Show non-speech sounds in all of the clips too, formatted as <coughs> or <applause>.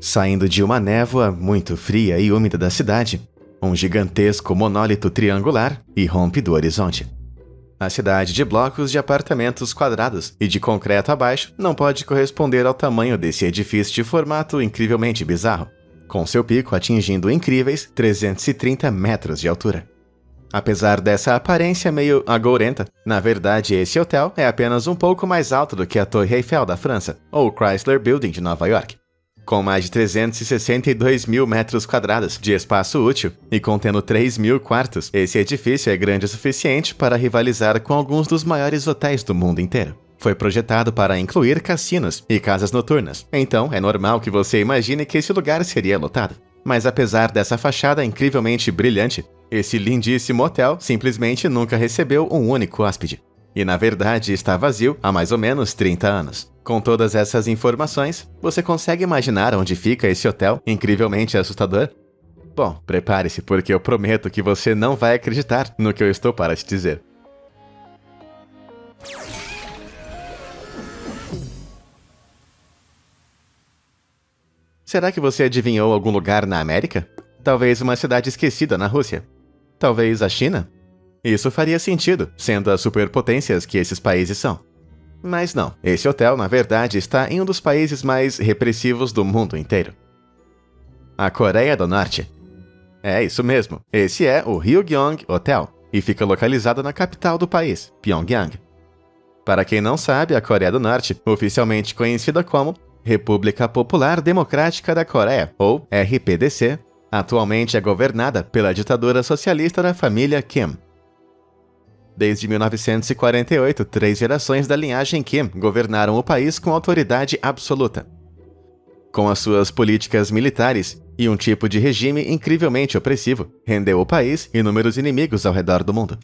Saindo de uma névoa muito fria e úmida da cidade, um gigantesco monólito triangular irrompe do horizonte. A cidade de blocos de apartamentos quadrados e de concreto abaixo não pode corresponder ao tamanho desse edifício de formato incrivelmente bizarro, com seu pico atingindo incríveis 330 metros de altura. Apesar dessa aparência meio agourenta, na verdade esse hotel é apenas um pouco mais alto do que a Torre Eiffel da França ou o Chrysler Building de Nova York. Com mais de 362 mil metros quadrados de espaço útil e contendo 3 mil quartos, esse edifício é grande o suficiente para rivalizar com alguns dos maiores hotéis do mundo inteiro. Foi projetado para incluir cassinos e casas noturnas, então é normal que você imagine que esse lugar seria lotado. Mas apesar dessa fachada incrivelmente brilhante, esse lindíssimo hotel simplesmente nunca recebeu um único hóspede. E na verdade está vazio há mais ou menos 30 anos. Com todas essas informações, você consegue imaginar onde fica esse hotel incrivelmente assustador? Bom, prepare-se porque eu prometo que você não vai acreditar no que eu estou para te dizer. Será que você adivinhou algum lugar na América? Talvez uma cidade esquecida na Rússia. Talvez a China? Isso faria sentido, sendo as superpotências que esses países são. Mas não, esse hotel, na verdade, está em um dos países mais repressivos do mundo inteiro. A Coreia do Norte. É isso mesmo, esse é o Ryugyong Hotel e fica localizado na capital do país, Pyongyang. Para quem não sabe, a Coreia do Norte, oficialmente conhecida como República Popular Democrática da Coreia, ou RPDC, atualmente é governada pela ditadura socialista da família Kim. Desde 1948, três gerações da linhagem Kim governaram o país com autoridade absoluta. Com as suas políticas militares e um tipo de regime incrivelmente opressivo, rendeu o país inúmeros inimigos ao redor do mundo.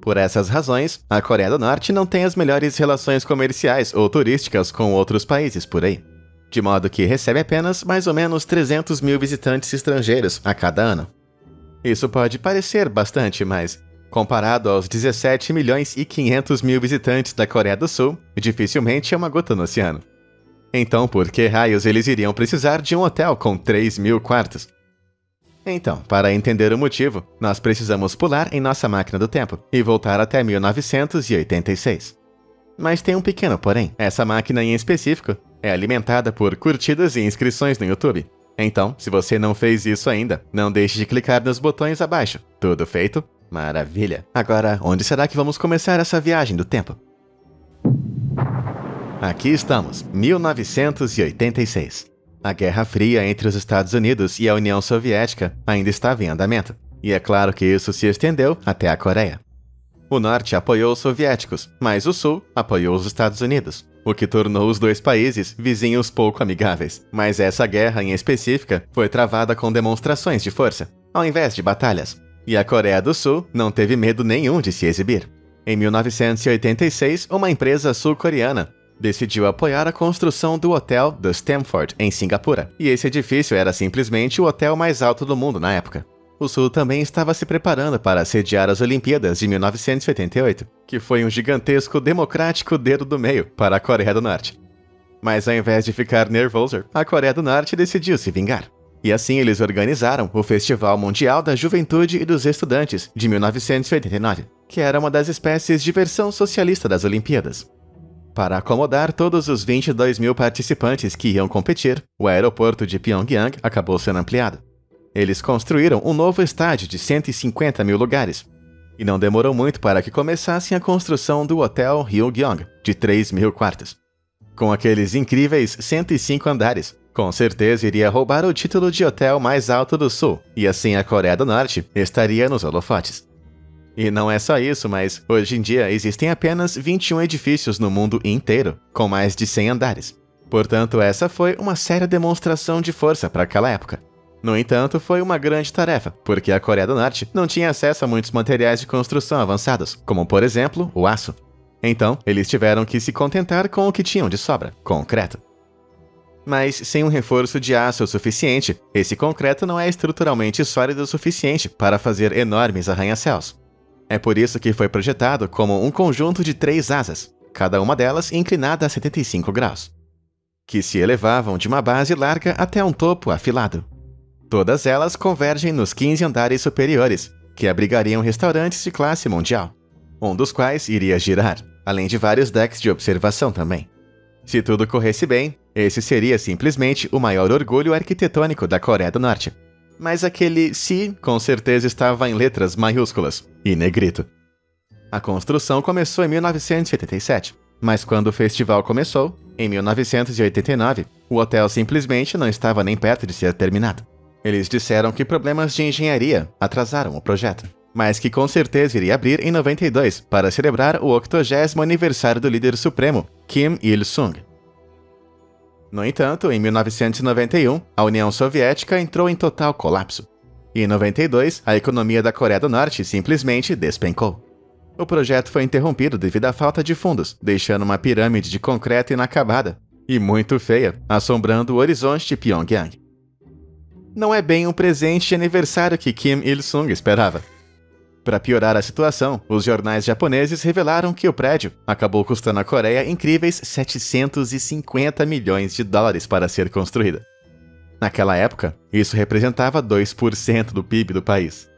Por essas razões, a Coreia do Norte não tem as melhores relações comerciais ou turísticas com outros países por aí. De modo que recebe apenas mais ou menos 300 mil visitantes estrangeiros a cada ano. Isso pode parecer bastante, mas, comparado aos 17 milhões e 500 mil visitantes da Coreia do Sul, dificilmente é uma gota no oceano. Então, por que raios eles iriam precisar de um hotel com 3 mil quartos? Então, para entender o motivo, nós precisamos pular em nossa máquina do tempo e voltar até 1986. Mas tem um pequeno porém. Essa máquina em específico é alimentada por curtidas e inscrições no YouTube. Então, se você não fez isso ainda, não deixe de clicar nos botões abaixo. Tudo feito? Maravilha! Agora, onde será que vamos começar essa viagem do tempo? Aqui estamos, 1986. A Guerra Fria entre os Estados Unidos e a União Soviética ainda estava em andamento, e é claro que isso se estendeu até a Coreia. O Norte apoiou os soviéticos, mas o Sul apoiou os Estados Unidos, o que tornou os dois países vizinhos pouco amigáveis. Mas essa guerra em específica foi travada com demonstrações de força, ao invés de batalhas. E a Coreia do Sul não teve medo nenhum de se exibir. Em 1986, uma empresa sul-coreana decidiu apoiar a construção do hotel The Stamford, em Singapura, e esse edifício era simplesmente o hotel mais alto do mundo na época. O Sul também estava se preparando para sediar as Olimpíadas de 1988, que foi um gigantesco democrático dedo do meio para a Coreia do Norte. Mas ao invés de ficar nervoso, a Coreia do Norte decidiu se vingar. E assim eles organizaram o Festival Mundial da Juventude e dos Estudantes de 1989, que era uma das espécies de versão socialista das Olimpíadas. Para acomodar todos os 22 mil participantes que iam competir, o aeroporto de Pyongyang acabou sendo ampliado. Eles construíram um novo estádio de 150 mil lugares. E não demorou muito para que começassem a construção do Hotel Ryugyong, de 3 mil quartos. Com aqueles incríveis 105 andares, com certeza iria roubar o título de hotel mais alto do Sul, e assim a Coreia do Norte estaria nos holofotes. E não é só isso, mas hoje em dia existem apenas 21 edifícios no mundo inteiro, com mais de 100 andares. Portanto, essa foi uma séria demonstração de força para aquela época. No entanto, foi uma grande tarefa, porque a Coreia do Norte não tinha acesso a muitos materiais de construção avançados, como por exemplo o aço. Então, eles tiveram que se contentar com o que tinham de sobra, concreto. Mas sem um reforço de aço suficiente, esse concreto não é estruturalmente sólido o suficiente para fazer enormes arranha-céus. É por isso que foi projetado como um conjunto de três asas, cada uma delas inclinada a 75 graus. que se elevavam de uma base larga até um topo afilado. Todas elas convergem nos 15 andares superiores, que abrigariam restaurantes de classe mundial, um dos quais iria girar, além de vários decks de observação também. Se tudo corresse bem, esse seria simplesmente o maior orgulho arquitetônico da Coreia do Norte. Mas aquele se com certeza estava em letras maiúsculas e negrito. A construção começou em 1987, mas quando o festival começou, em 1989, o hotel simplesmente não estava nem perto de ser terminado. Eles disseram que problemas de engenharia atrasaram o projeto, mas que com certeza iria abrir em 92 para celebrar o 80 aniversário do líder supremo, Kim Il-sung. No entanto, em 1991, a União Soviética entrou em total colapso. E em 92, a economia da Coreia do Norte simplesmente despencou. O projeto foi interrompido devido à falta de fundos, deixando uma pirâmide de concreto inacabada e muito feia, assombrando o horizonte de Pyongyang não é bem um presente de aniversário que Kim Il-sung esperava. Para piorar a situação, os jornais japoneses revelaram que o prédio acabou custando à Coreia incríveis 750 milhões de dólares para ser construída. Naquela época, isso representava 2% do PIB do país.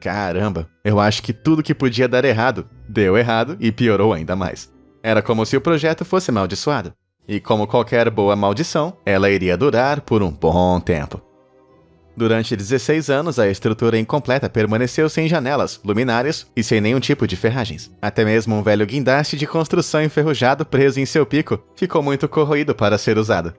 Caramba, eu acho que tudo que podia dar errado deu errado e piorou ainda mais. Era como se o projeto fosse amaldiçoado. E como qualquer boa maldição, ela iria durar por um bom tempo. Durante 16 anos, a estrutura incompleta permaneceu sem janelas, luminárias e sem nenhum tipo de ferragens. Até mesmo um velho guindaste de construção enferrujado preso em seu pico ficou muito corroído para ser usado.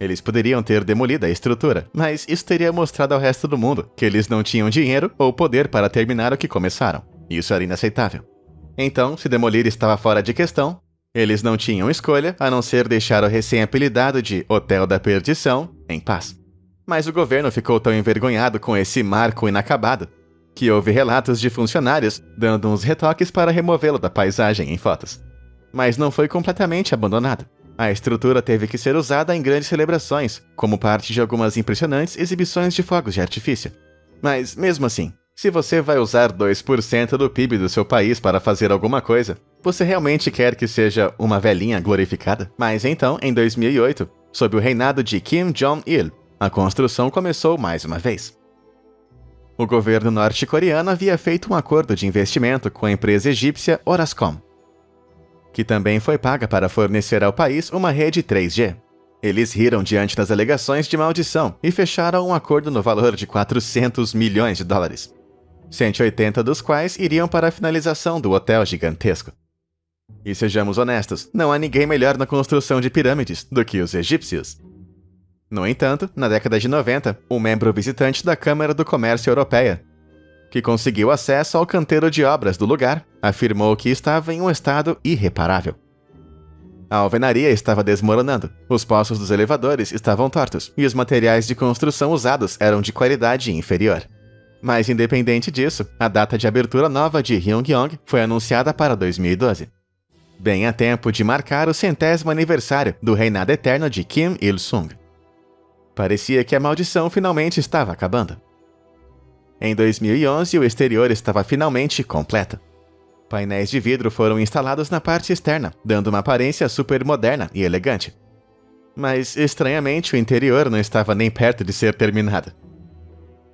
Eles poderiam ter demolido a estrutura, mas isso teria mostrado ao resto do mundo que eles não tinham dinheiro ou poder para terminar o que começaram. Isso era inaceitável. Então, se demolir estava fora de questão, eles não tinham escolha a não ser deixar o recém-apelidado de Hotel da Perdição em paz. Mas o governo ficou tão envergonhado com esse marco inacabado que houve relatos de funcionários dando uns retoques para removê-lo da paisagem em fotos. Mas não foi completamente abandonado. A estrutura teve que ser usada em grandes celebrações, como parte de algumas impressionantes exibições de fogos de artifício. Mas, mesmo assim, se você vai usar 2% do PIB do seu país para fazer alguma coisa, você realmente quer que seja uma velhinha glorificada? Mas então, em 2008, sob o reinado de Kim Jong-il, a construção começou mais uma vez. O governo norte-coreano havia feito um acordo de investimento com a empresa egípcia Orascom, que também foi paga para fornecer ao país uma rede 3G. Eles riram diante das alegações de maldição e fecharam um acordo no valor de 400 milhões de dólares, 180 dos quais iriam para a finalização do hotel gigantesco. E sejamos honestos, não há ninguém melhor na construção de pirâmides do que os egípcios. No entanto, na década de 90, um membro visitante da Câmara do Comércio Europeia, que conseguiu acesso ao canteiro de obras do lugar, afirmou que estava em um estado irreparável. A alvenaria estava desmoronando, os poços dos elevadores estavam tortos e os materiais de construção usados eram de qualidade inferior. Mas, independente disso, a data de abertura nova de Ryongyong foi anunciada para 2012. Bem a tempo de marcar o centésimo aniversário do reinado eterno de Kim Il-sung. Parecia que a maldição finalmente estava acabando. Em 2011, o exterior estava finalmente completo. Painéis de vidro foram instalados na parte externa, dando uma aparência super moderna e elegante. Mas, estranhamente, o interior não estava nem perto de ser terminado.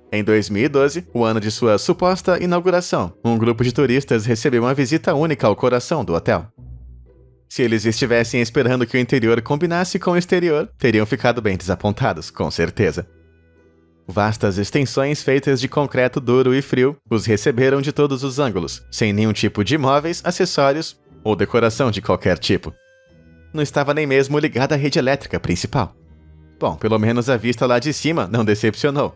Em 2012, o ano de sua suposta inauguração, um grupo de turistas recebeu uma visita única ao coração do hotel. Se eles estivessem esperando que o interior combinasse com o exterior, teriam ficado bem desapontados, com certeza. Vastas extensões feitas de concreto duro e frio os receberam de todos os ângulos, sem nenhum tipo de móveis, acessórios ou decoração de qualquer tipo. Não estava nem mesmo ligada à rede elétrica principal. Bom, pelo menos a vista lá de cima não decepcionou.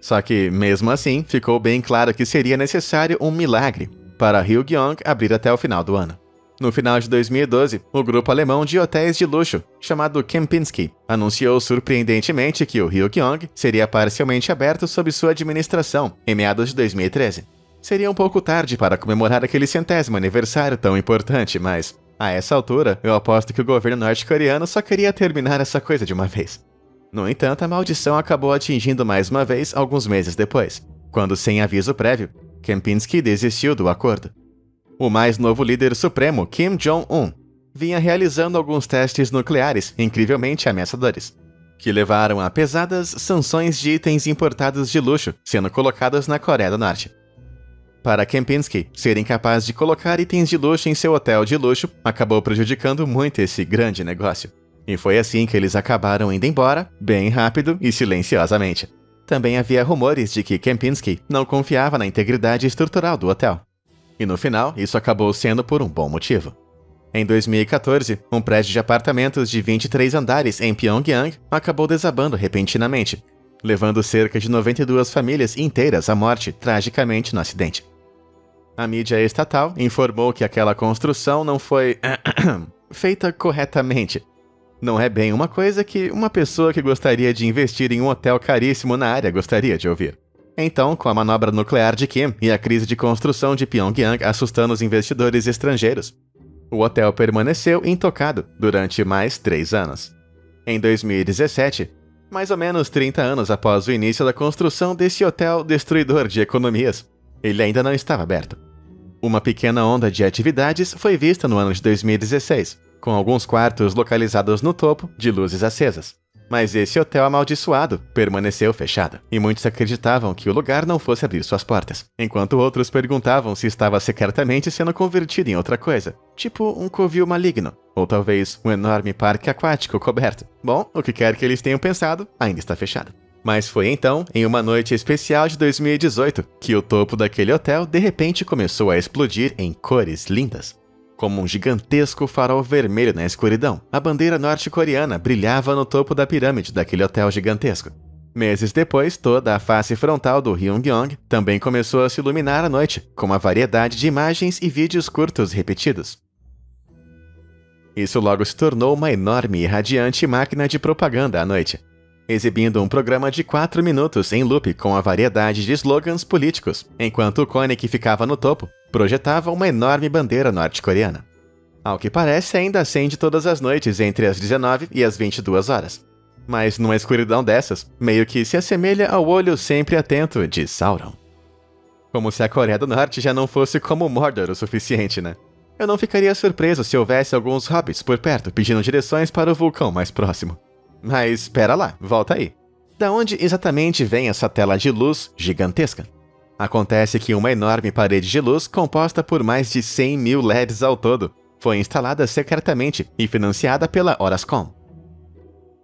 Só que, mesmo assim, ficou bem claro que seria necessário um milagre para Ryugyong abrir até o final do ano. No final de 2012, o grupo alemão de hotéis de luxo, chamado Kempinski, anunciou surpreendentemente que o Ryugyong seria parcialmente aberto sob sua administração em meados de 2013. Seria um pouco tarde para comemorar aquele centésimo aniversário tão importante, mas a essa altura eu aposto que o governo norte-coreano só queria terminar essa coisa de uma vez. No entanto, a maldição acabou atingindo mais uma vez alguns meses depois, quando, sem aviso prévio, Kempinski desistiu do acordo. O mais novo líder supremo, Kim Jong-un, vinha realizando alguns testes nucleares incrivelmente ameaçadores, que levaram a pesadas sanções de itens importados de luxo sendo colocados na Coreia do Norte. Para Kempinski, ser incapaz de colocar itens de luxo em seu hotel de luxo acabou prejudicando muito esse grande negócio. E foi assim que eles acabaram indo embora, bem rápido e silenciosamente. Também havia rumores de que Kempinski não confiava na integridade estrutural do hotel. E no final, isso acabou sendo por um bom motivo. Em 2014, um prédio de apartamentos de 23 andares em Pyongyang acabou desabando repentinamente, levando cerca de 92 famílias inteiras à morte tragicamente no acidente. A mídia estatal informou que aquela construção não foi <coughs> feita corretamente não é bem uma coisa que uma pessoa que gostaria de investir em um hotel caríssimo na área gostaria de ouvir. Então, com a manobra nuclear de Kim e a crise de construção de Pyongyang assustando os investidores estrangeiros, o hotel permaneceu intocado durante mais três anos. Em 2017, mais ou menos 30 anos após o início da construção desse hotel destruidor de economias, ele ainda não estava aberto. Uma pequena onda de atividades foi vista no ano de 2016, com alguns quartos localizados no topo, de luzes acesas. Mas esse hotel amaldiçoado permaneceu fechado, e muitos acreditavam que o lugar não fosse abrir suas portas, enquanto outros perguntavam se estava secretamente sendo convertido em outra coisa, tipo um covil maligno, ou talvez um enorme parque aquático coberto. Bom, o que quer que eles tenham pensado, ainda está fechado. Mas foi então, em uma noite especial de 2018, que o topo daquele hotel de repente começou a explodir em cores lindas. Como um gigantesco farol vermelho na escuridão, a bandeira norte-coreana brilhava no topo da pirâmide daquele hotel gigantesco. Meses depois, toda a face frontal do Ryungyong também começou a se iluminar à noite, com uma variedade de imagens e vídeos curtos repetidos. Isso logo se tornou uma enorme e radiante máquina de propaganda à noite, exibindo um programa de 4 minutos em loop com a variedade de slogans políticos, enquanto o cone que ficava no topo projetava uma enorme bandeira norte-coreana. Ao que parece, ainda acende todas as noites entre as 19 e as 22 horas. Mas numa escuridão dessas, meio que se assemelha ao olho sempre atento de Sauron. Como se a Coreia do Norte já não fosse como Mordor o suficiente, né? Eu não ficaria surpreso se houvesse alguns hobbits por perto pedindo direções para o vulcão mais próximo. Mas espera lá, volta aí. Da onde exatamente vem essa tela de luz gigantesca? Acontece que uma enorme parede de luz, composta por mais de 100 mil LEDs ao todo, foi instalada secretamente e financiada pela Orascom.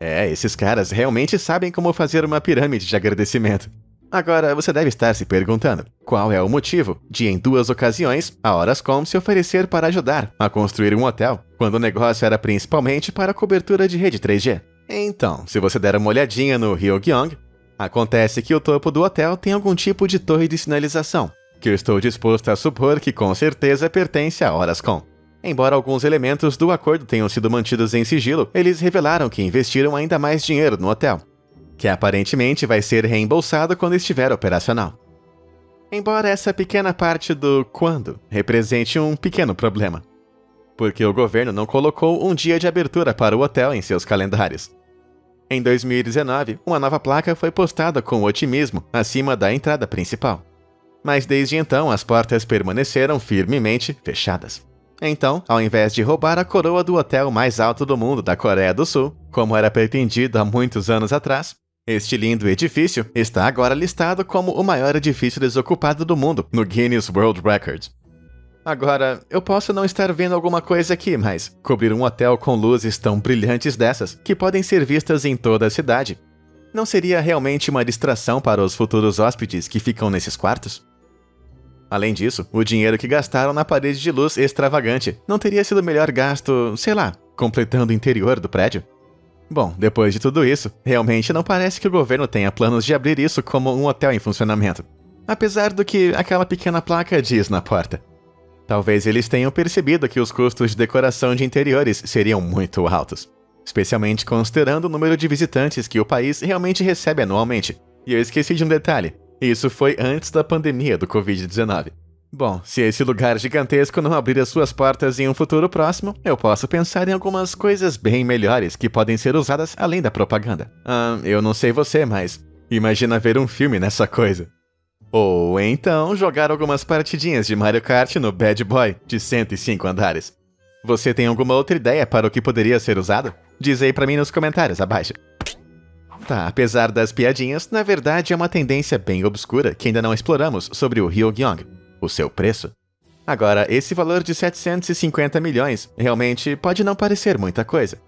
É, esses caras realmente sabem como fazer uma pirâmide de agradecimento. Agora, você deve estar se perguntando, qual é o motivo de, em duas ocasiões, a Orascom se oferecer para ajudar a construir um hotel, quando o negócio era principalmente para cobertura de rede 3G? Então, se você der uma olhadinha no Ryugyong, acontece que o topo do hotel tem algum tipo de torre de sinalização, que eu estou disposto a supor que com certeza pertence a Orascom. Embora alguns elementos do acordo tenham sido mantidos em sigilo, eles revelaram que investiram ainda mais dinheiro no hotel, que aparentemente vai ser reembolsado quando estiver operacional. Embora essa pequena parte do quando represente um pequeno problema porque o governo não colocou um dia de abertura para o hotel em seus calendários. Em 2019, uma nova placa foi postada com otimismo acima da entrada principal. Mas desde então, as portas permaneceram firmemente fechadas. Então, ao invés de roubar a coroa do hotel mais alto do mundo da Coreia do Sul, como era pretendido há muitos anos atrás, este lindo edifício está agora listado como o maior edifício desocupado do mundo no Guinness World Records. Agora, eu posso não estar vendo alguma coisa aqui, mas cobrir um hotel com luzes tão brilhantes dessas, que podem ser vistas em toda a cidade, não seria realmente uma distração para os futuros hóspedes que ficam nesses quartos? Além disso, o dinheiro que gastaram na parede de luz extravagante não teria sido melhor gasto, sei lá, completando o interior do prédio? Bom, depois de tudo isso, realmente não parece que o governo tenha planos de abrir isso como um hotel em funcionamento. Apesar do que aquela pequena placa diz na porta. Talvez eles tenham percebido que os custos de decoração de interiores seriam muito altos, especialmente considerando o número de visitantes que o país realmente recebe anualmente. E eu esqueci de um detalhe: isso foi antes da pandemia do Covid-19. Bom, se esse lugar gigantesco não abrir as suas portas em um futuro próximo, eu posso pensar em algumas coisas bem melhores que podem ser usadas além da propaganda. Ah, eu não sei você, mas imagina ver um filme nessa coisa. Ou então jogar algumas partidinhas de Mario Kart no Bad Boy de 105 andares. Você tem alguma outra ideia para o que poderia ser usado? Diz aí pra mim nos comentários abaixo. Tá, apesar das piadinhas, na verdade é uma tendência bem obscura que ainda não exploramos sobre o Ryugyong, o seu preço. Agora, esse valor de 750 milhões realmente pode não parecer muita coisa,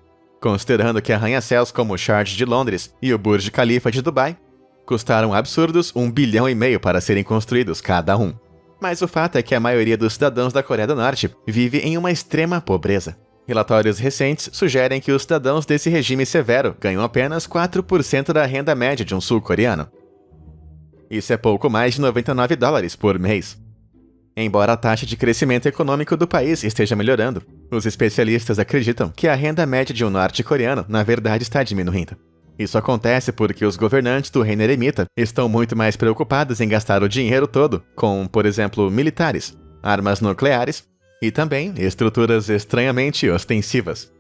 considerando que arranha-céus como o Shard de Londres e o Burj Khalifa de Dubai custaram absurdos um bilhão e meio para serem construídos cada um. Mas o fato é que a maioria dos cidadãos da Coreia do Norte vive em uma extrema pobreza. Relatórios recentes sugerem que os cidadãos desse regime severo ganham apenas 4% da renda média de um sul-coreano. Isso é pouco mais de 99 dólares por mês. Embora a taxa de crescimento econômico do país esteja melhorando, os especialistas acreditam que a renda média de um norte-coreano, na verdade, está diminuindo. Isso acontece porque os governantes do reino eremita estão muito mais preocupados em gastar o dinheiro todo com, por exemplo, militares, armas nucleares e também estruturas estranhamente ostensivas.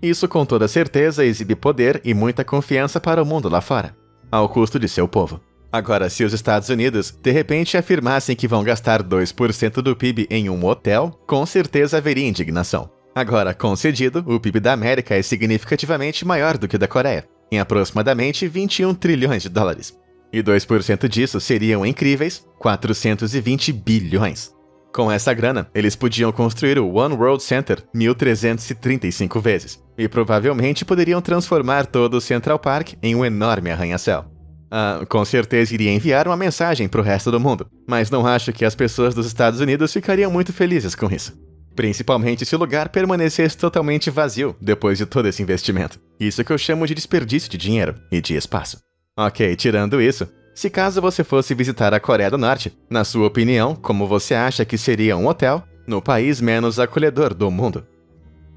Isso com toda certeza exibe poder e muita confiança para o mundo lá fora, ao custo de seu povo. Agora, se os Estados Unidos de repente afirmassem que vão gastar 2% do PIB em um hotel, com certeza haveria indignação. Agora, concedido, o PIB da América é significativamente maior do que o da Coreia, em aproximadamente 21 trilhões de dólares. E 2% disso seriam incríveis 420 bilhões. Com essa grana, eles podiam construir o One World Center 1335 vezes, e provavelmente poderiam transformar todo o Central Park em um enorme arranha-céu. Ah, com certeza iria enviar uma mensagem para o resto do mundo, mas não acho que as pessoas dos Estados Unidos ficariam muito felizes com isso. Principalmente se o lugar permanecesse totalmente vazio depois de todo esse investimento. Isso que eu chamo de desperdício de dinheiro e de espaço. Ok, tirando isso, se caso você fosse visitar a Coreia do Norte, na sua opinião, como você acha que seria um hotel no país menos acolhedor do mundo?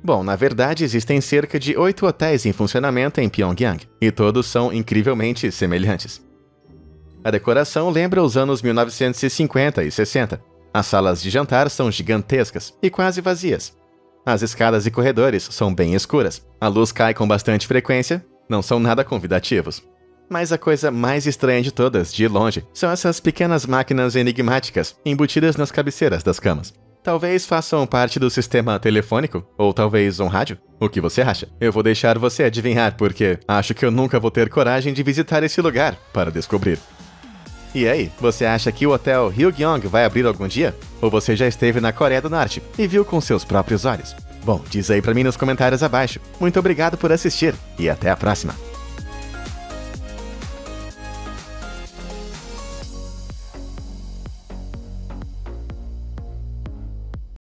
Bom, na verdade existem cerca de oito hotéis em funcionamento em Pyongyang, e todos são incrivelmente semelhantes. A decoração lembra os anos 1950 e 60. As salas de jantar são gigantescas e quase vazias. As escadas e corredores são bem escuras. A luz cai com bastante frequência, não são nada convidativos. Mas a coisa mais estranha de todas, de longe, são essas pequenas máquinas enigmáticas embutidas nas cabeceiras das camas. Talvez façam parte do sistema telefônico, ou talvez um rádio. O que você acha? Eu vou deixar você adivinhar porque acho que eu nunca vou ter coragem de visitar esse lugar para descobrir. E aí, você acha que o hotel Ryugyong vai abrir algum dia? Ou você já esteve na Coreia do Norte e viu com seus próprios olhos? Bom, diz aí pra mim nos comentários abaixo. Muito obrigado por assistir e até a próxima!